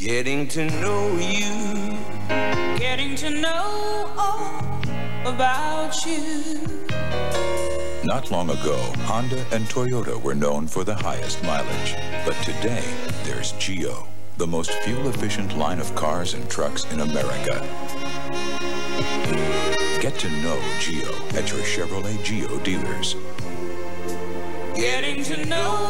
Getting to know you. Getting to know all about you. Not long ago, Honda and Toyota were known for the highest mileage. But today, there's Geo, the most fuel-efficient line of cars and trucks in America. Get to know Geo at your Chevrolet Geo dealers. Getting to know